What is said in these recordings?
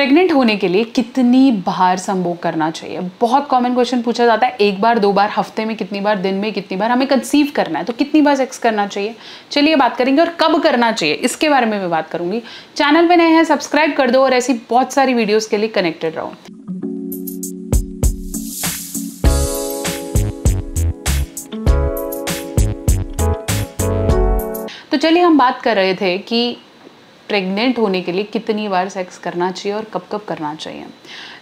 Pregnant होने के लिए कितनी बार संभोग करना चाहिए? बहुत कॉमन क्वेश्चन पूछा जाता है, एक बार, दो बार, हफ़्ते में कितनी बार, दिन में कितनी बार, हमें कंसीव करना है तो कितनी बार सेक्स करना चाहिए? चलिए बात करेंगे और कब करना चाहिए? इसके बारे में मैं बात करूँगी। चैनल पे नए हैं सब्सक्राइब कर दो और ऐसी बहुत सारी वीडियोस के लिए कनेक्टेड रहो। तो चलिए हम बात कर रहे थे कि प्रेग्नेंट होने के लिए कितनी बार सेक्स करना चाहिए और कब कब करना चाहिए?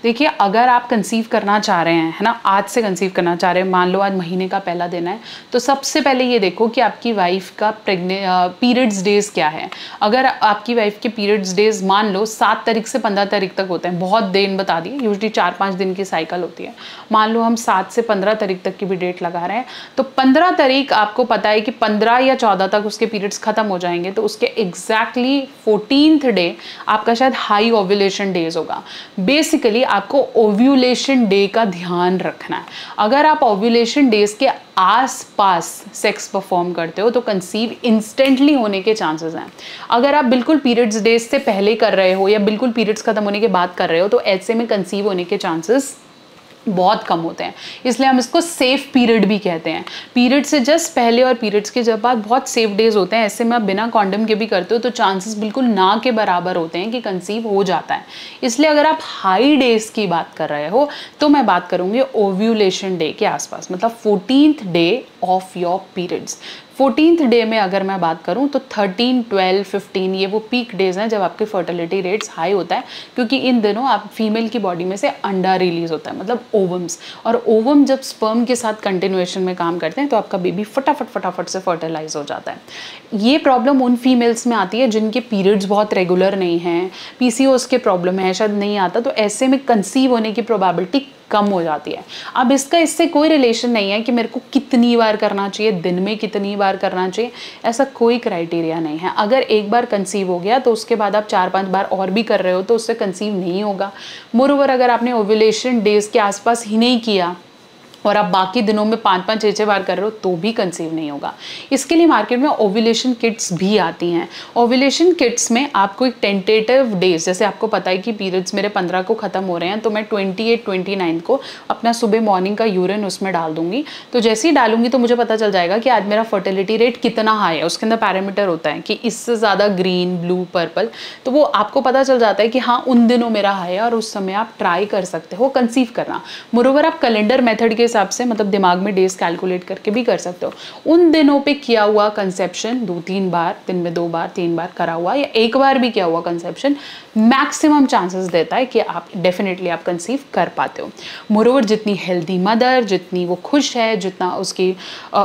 देखिए, अगर आप कंसीव करना चाह रहे हैं, है ना, आज से कंसीव करना चाह रहे हैं, मान लो आज महीने का पहला दिन है तो सबसे पहले ये देखो कि आपकी वाइफ का प्रेगने पीरियड्स डेज़ क्या है। अगर आपकी वाइफ के पीरियड्स डेज़ मान लो सात तारीख से पंद्रह तारीख तक होते हैं, बहुत दिन बता दिए यूजली चार पाँच दिन की साइकिल होती है। मान लो हम सात से पंद्रह तारीख तक की भी डेट लगा रहे हैं तो पंद्रह तारीख आपको पता है कि पंद्रह या चौदह तक उसके पीरियड्स खत्म हो जाएँगे तो उसके एग्जैक्टली फोर्टीन डे आपका शायद हाई ओव्यूलेशन डेज़ होगा। बेसिकली आपको ओव्यूलेशन डे का ध्यान रखना है। अगर आप ओव्यूलेशन डेज़ के आस पास सेक्स परफॉर्म करते हो तो कंसीव इंस्टेंटली होने के चांसेस हैं। अगर आप बिल्कुल पीरियड्स डेज़ से पहले कर रहे हो या बिल्कुल पीरियड्स खत्म होने के बाद कर रहे हो तो ऐसे में कंसीव होने के चांसेस बहुत कम होते हैं। इसलिए हम इसको सेफ़ पीरियड भी कहते हैं। पीरियड से जस्ट पहले और पीरियड्स के जब बाद बहुत सेफ़ डेज़ होते हैं, ऐसे में आप बिना कॉन्डम के भी करते हो तो चांसेस बिल्कुल ना के बराबर होते हैं कि कंसीव हो जाता है। इसलिए अगर आप हाई डेज़ की बात कर रहे हो तो मैं बात करूँगी ओव्यूलेशन डे के आसपास मतलब fourteen day of your periods fourteen day में अगर मैं बात करूँ तो थर्टीन ट्वेल्व फिफ्टीन ये वो पीक डेज़ हैं जब आपके फर्टिलिटी रेट्स हाई होता है, क्योंकि इन दिनों आप फीमेल की बॉडी में से अंडा रिलीज़ होता है मतलब ओवम्स और ओवम जब स्पर्म के साथ कंटिन्यूएशन में काम करते हैं तो आपका बेबी फटाफट फटाफट से फर्टिलाइज हो जाता है। ये प्रॉब्लम उन फीमेल्स में आती है जिनके पीरियड्स बहुत रेगुलर नहीं हैं। पी के प्रॉब्लम है, शायद नहीं आता तो ऐसे में कंसीव होने की प्रोबेबिलिटी कम हो जाती है। अब इसका इससे कोई रिलेशन नहीं है कि मेरे को कितनी बार करना चाहिए, दिन में कितनी बार करना चाहिए, ऐसा कोई क्राइटेरिया नहीं है। अगर एक बार कंसीव हो गया तो उसके बाद आप चार पाँच बार और भी कर रहे हो तो उससे कंसीव नहीं होगा। मोर अगर आपने ओव्यूलेशन डेज़ के आसपास ही नहीं किया और आप बाकी दिनों में पाँच पाँच छः छः बार कर रहे हो तो भी कंसीव नहीं होगा। इसके लिए मार्केट में ओव्यूलेशन किट्स भी आती हैं। ओव्यूलेशन किट्स में आपको एक टेंटेटिव डेज़ जैसे आपको पता है कि पीरियड्स मेरे पंद्रह को ख़त्म हो रहे हैं तो मैं ट्वेंटी एट ट्वेंटी नाइन को अपना सुबह मॉर्निंग का यूरिन उसमें डाल दूँगी। तो जैसे ही डालूँगी तो मुझे पता चल जाएगा कि आज मेरा फर्टिलिटी रेट कितना हाई है। उसके अंदर पैरामीटर होता है कि इससे ज़्यादा ग्रीन ब्लू पर्पल तो वो आपको पता चल जाता है कि हाँ उन दिनों मेरा हाई है और उस समय आप ट्राई कर सकते हो कंसीव करना। मोरोवर आप कैलेंडर मेथड के हिसाब से मतलब दिमाग में डेज़ कैलकुलेट करके भी कर सकते हो। उन दिनों पे किया हुआ कंसेप्शन दो तीन बार, दिन में दो बार, तीन बार करा हुआ या एक बार भी किया हुआ कंसेप्शन मैक्सिमम चांसेस देता है कि आप डेफिनेटली आप कंसीव कर पाते हो। मोरोवर जितनी हेल्दी मदर जितनी वो खुश है, जितना उसकी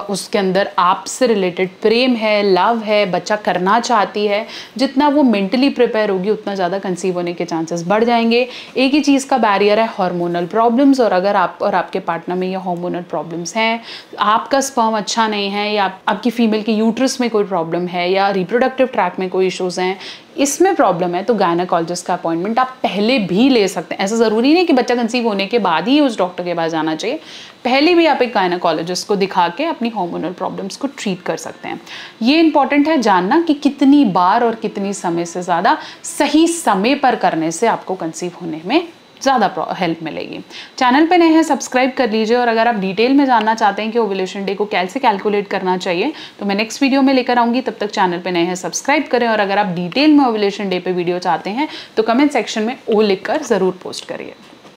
उसके अंदर आपसे रिलेटेड प्रेम है लव है, बच्चा करना चाहती है, जितना वो मेंटली प्रिपेयर होगी, उतना ज़्यादा कंसीव होने के चांसेस बढ़ जाएँगे। एक ही चीज़ का बैरियर है हार्मोनल प्रॉब्लम्स और अगर आप और आपके पार्टनर में ये हार्मोनल प्रॉब्लम्स हैं, आपका स्पर्म अच्छा नहीं है या आपकी फीमेल के यूट्रस में कोई प्रॉब्लम है या रिप्रोडक्टिव ट्रैक में कोई इश्यूज़ हैं, इसमें प्रॉब्लम है तो गायनाकोलॉजिस्ट का अपॉइंटमेंट आप पहले भी ले सकते हैं। ऐसा ज़रूरी नहीं कि बच्चा कंसीव होने के बाद ही उस डॉक्टर के पास जाना चाहिए। पहले भी आप एक गायनाकोलॉजिस्ट को दिखा के अपनी हॉर्मोनल प्रॉब्लम्स को ट्रीट कर सकते हैं। ये इंपॉर्टेंट है जानना कि कितनी बार और कितनी समय से ज़्यादा सही समय पर करने से आपको कंसीव होने में ज़्यादा हेल्प मिलेगी। चैनल पे नए हैं सब्सक्राइब कर लीजिए और अगर आप डिटेल में जानना चाहते हैं कि ओवुलेशन डे को कैसे कैलकुलेट करना चाहिए तो मैं नेक्स्ट वीडियो में लेकर आऊँगी। तब तक चैनल पर नए हैं सब्सक्राइब करें और अगर आप डिटेल में ओवुलेशन डे पर वीडियो चाहते हैं तो कमेंट सेक्शन में ओ लिख ज़रूर पोस्ट करिए।